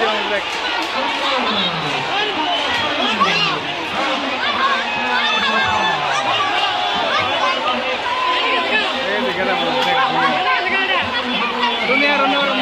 John Black. There we go. Run there, run there, here.